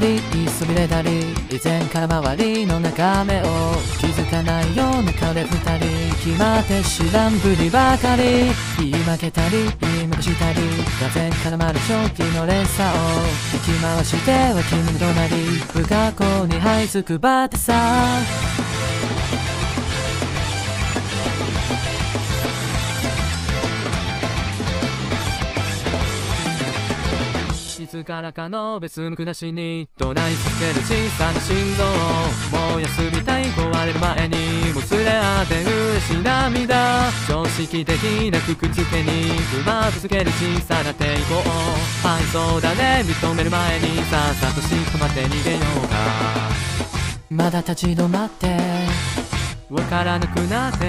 りそびれたり以前から周りの眺めを気づかないような顔で二人決まって知らんぶりばかり言い負けたり言い負かしたりがぜ絡まる長期の連鎖を引き回しては君の隣不可抗に這いつくばってさ。つからかの別の暮らしに怒鳴り続ける小さな心臓を燃やすみたい壊れる前にもつれ合って嬉しい涙常識的なくくつけに踏ま続ける小さな抵抗はいそうだね認める前にさっさとしこまって逃げようかまだ立ち止まってわからなくなって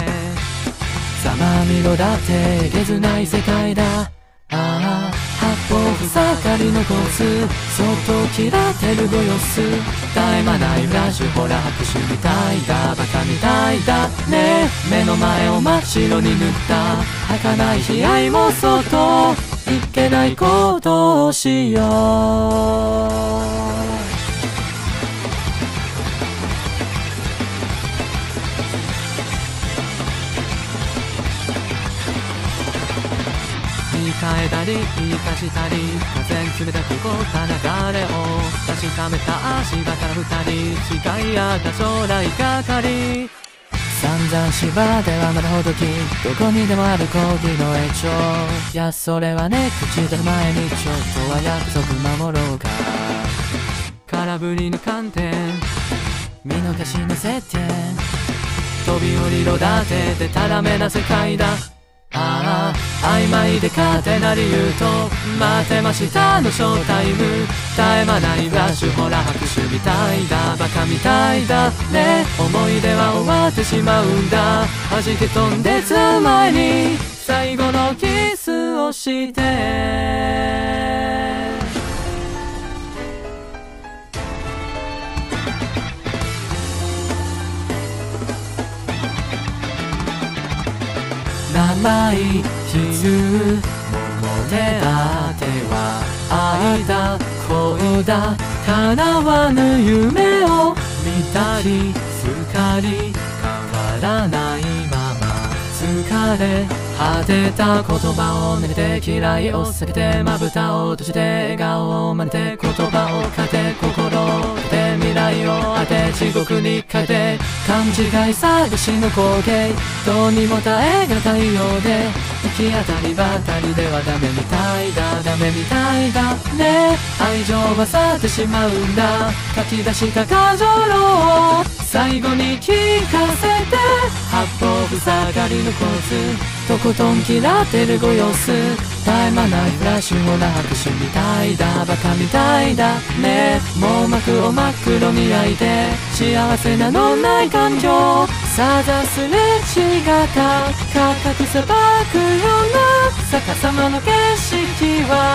ざまみろだってえげつない世界だああ盛りのコースそっと切らてるご様子。絶え間ないフラッシュほら拍手みたいだ。バカみたいだね。目の前を真っ白に塗った儚い悲哀もそっといけないことをしよう。換えたり言い返したり風に冷たく凍った流れを確かめた足場から二人誓い合った将来がかり散々芝ではまだほどきどこにでもある講義の延長いやそれはね口出る前にちょっとは約束守ろうか空振りの観点。見逃しの接点。飛び降りろだってでたらめな世界だああ曖昧で勝手な理由と待てましたのショータイム絶え間ないラッシュほら拍手みたいだ。バカみたいだね。思い出は終わってしまうんだ弾け飛んでつ前に最後のキスをして。長い。傷桃であっては愛だ恋だ叶わぬ夢を見たりすかり変わらないまま疲れ果てた言葉を投げて嫌いを避けてまぶたを閉じて笑顔を真似て言葉を変えて心を当て地獄に変えて勘違い探しの光景。どうにも耐えがたいようで行き当たりばかりではダメみたいだダメみたいだね。愛情は去ってしまうんだ。書き出した過剰を。最後に聞かせて。八方塞がりのコースとことん嫌ってるご様子。絶え間ないフラッシュもら拍手みたいだ。バカみたいだね。網膜を真っ黒に焼いて。幸せなのない感情さざすれ違った。価格さばくような。逆さまの景色は